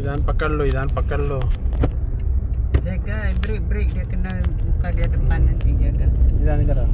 Idan pakarlo, Idan pakarlo. Jaga, break, break dia kena muka dia depan nanti jaga. Idan jaga.